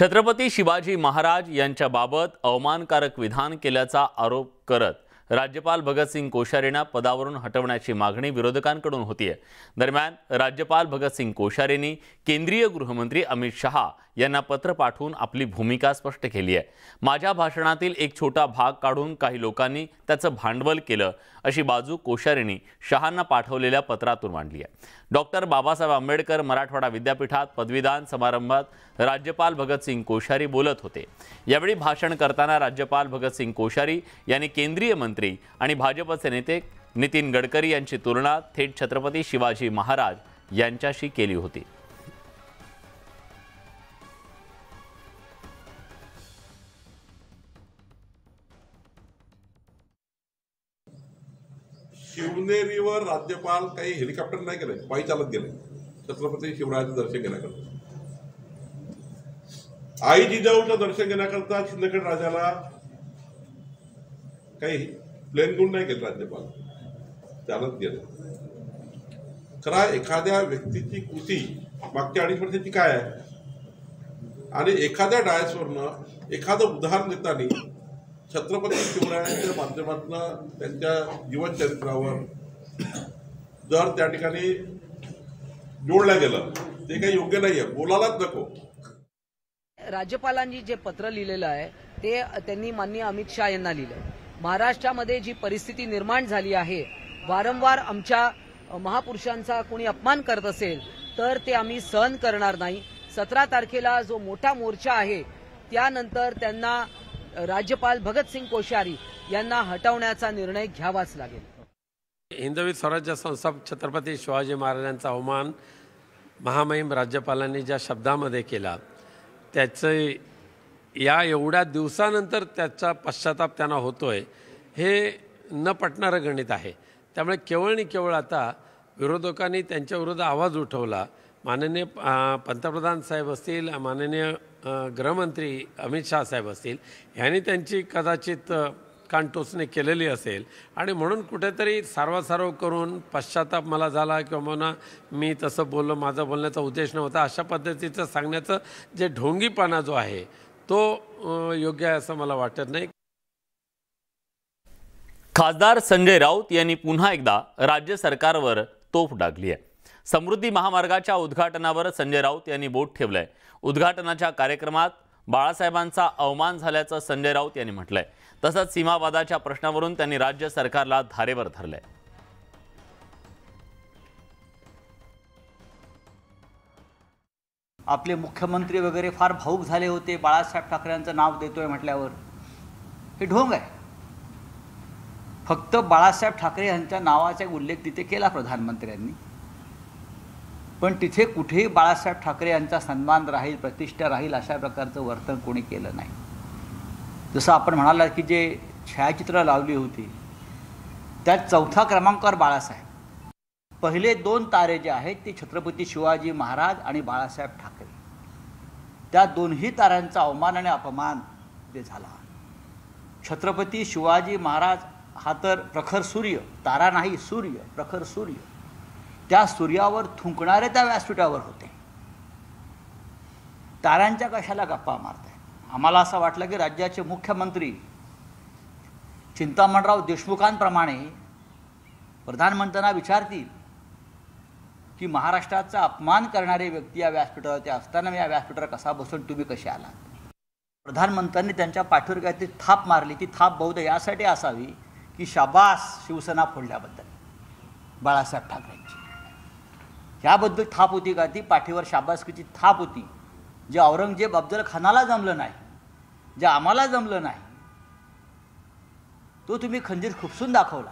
छत्रपती शिवाजी महाराज यांच्याबाबत अवमानकारक विधान केल्याचा आरोप करत राज्यपाल भगतसिंग कोश्यारींना पदावरून हटवण्याची मागणी विरोधकांकडून होतीये. दरम्यान राज्यपाल भगतसिंग कोश्यारींनी केंद्रीय गृहमंत्री अमित शहा यांना पत्र पाठवून आपली भूमिका स्पष्ट केली आहे माझ्या भाषणातील एक छोटा भाग काढून काही लोकांनी त्याचं भांडवल केलं अशी बाजू कोश्यारींनी शहांना पाठवलेल्या पत्रातून मांडली आहे डॉक्टर बाबासाहेब आंबेडकर मराठवाडा विद्यापीठात पदवीदान समारंभात राज्यपाल भगतसिंग कोश्यारी बोलत होते. यावेळी भाषण करताना राज्यपाल भगतसिंग कोश्यारी यांनी केंद्रीय मंत्री आणि भाजपचे नेते नितीन गडकरी यांची तुलना थेट छत्रपती शिवाजी महाराज यांच्याशी केली होती. शिवनेरीवर राज्यपाल काही हेलिकॉप्टर नाही गेले पायी चालत गेले. छत्रपती शिवरायाचं दर्शन घेण्याकरता. आई जिजाऊचं दर्शन घेण्याकरता शिंदखेड राजाला काही प्लेन घेऊन नाही गेले राज्यपाल. त्यानंच गेले. खरा एखाद्या व्यक्तीची कृती मागच्या अडीच वर्षाची काय आहे? आणि एखाद्या डायसवरनं एखादं उदाहरण देताना छत्रपती शिवरायांच्या माध्यमातून त्यांच्या जीवनचरित्रावर जर त्या ठिकाणी जोडलं गेलं ते काही योग्य नाही आहे बोलायलाच नको. राज्यपालांनी जे पत्र लिहिलेलं आहे ते त्यांनी माननीय अमित शहा यांना लिहिलं महाराष्ट्रामध्ये जी परिस्थिती निर्माण झाली आहे वारंवार आमच्या महापुरुषांचा कोणी अपमान करत असेल तर ते आम्ही सहन करणार नाही. सतरा तारखेला जो मोठा मोर्चा आहे त्यानंतर त्यांना राज्यपाल भगतसिंग कोश्यारी यांना हटवण्याचा निर्णय घ्यावाच लागेल. हिंदवी स्वराज्य संस्थापक छत्रपती शिवाजी महाराजांचा अवमान महामहिम राज्यपालांनी ज्या शब्दामध्ये केला त्याचं या एवढ्या दिवसानंतर त्याचा पश्चाताप त्यांना होतो आहे हे न पटणारं गणित आहे. त्यामुळे केवळ आणि केवळ आता विरोधकांनी त्यांच्याविरुद्ध आवाज उठवला. माननीय पंतप्रधान साहेब असतील माननीय गृहमंत्री अमित शाह साहेब असतील ह्यांनी त्यांची कदाचित अं, कानटोचणी केलेली असेल. आणि म्हणून कुठेतरी सारवासारव करून पश्चाताप मला झाला किंवा म्हणा मी तसं बोललो माझा बोलण्याचा उद्देश नव्हता अशा पद्धतीचं सांगण्याचं जे ढोंगीपणा जो आहे तो योग्य आहे असं मला वाटत नाही. खासदार संजय राऊत यांनी पुन्हा एकदा राज्य सरकारवर तोफ डागली आहे. समृद्धी महामार्गाच्या उद्घाटनावर संजय राऊत यांनी बोट ठेवलंय. उद्घाटनाच्या कार्यक्रमात बाळासाहेबांचा अवमान झाल्याचं संजय राऊत यांनी म्हटलंय. तसंच सीमावादाच्या प्रश्नावरून त्यांनी राज्य सरकारला धारेवर धरलंय. आपले मुख्यमंत्री वगैरे फार भाऊक झाले होते. बाळासाहेब ठाकरेंचं नाव देतोय म्हटल्यावर. हे ढोंग आहे. फक्त बाळासाहेब ठाकरे यांच्या नावाचा उल्लेख तिथे केला प्रधानमंत्र्यांनी. पण तिथे कुठेही बाळासाहेब ठाकरे यांचा सन्मान राहील प्रतिष्ठा राहील अशा प्रकारचं वर्तन कोणी केलं नाही. जसं आपण म्हणाला की जे छायाचित्र लावली होती त्यात चौथा क्रमांकावर बाळासाहेब. पहिले दोन तारे जे आहेत ते छत्रपती शिवाजी महाराज आणि बाळासाहेब ठाकरे. त्या दोन्ही ताऱ्यांचा अवमान आणि अपमान ते झाला. छत्रपती शिवाजी महाराज हा तर प्रखर सूर्य तारा नाही सूर्य प्रखर सूर्य. त्या सूर्यावर थुंकणारे त्या व्यासपीठावर होते. ताऱ्यांच्या कशाला गप्पा मारताय? आम्हाला असं वाटलं की राज्याचे मुख्यमंत्री चिंतामणराव देशमुखांप्रमाणे प्रधानमंत्र्यांना विचारतील की महाराष्ट्राचा अपमान करणारे व्यक्ती या व्यासपीठावरती असताना मी या व्यासपीठावर कसा बसून तुम्ही कसे आलात? प्रधानमंत्र्यांनी त्यांच्या पाठीवर काहीतरी थाप मारली. ती थाप बहुधा यासाठी असावी की शाबास शिवसेना फोडल्याबद्दल. बाळासाहेब ठाकरेंची. याबद्दल थाप होती का? ती पाठीवर शाबासकीची थाप होती. जे औरंगजेब अफजल खानाला जमलं नाही जे आम्हाला जमलं नाही तो तुम्ही खंजीर खुपसून दाखवला.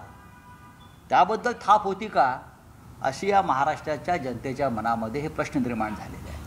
त्याबद्दल थाप होती का? अशी या महाराष्ट्राच्या जनतेच्या मनामध्ये हे प्रश्न निर्माण झालेले आहेत.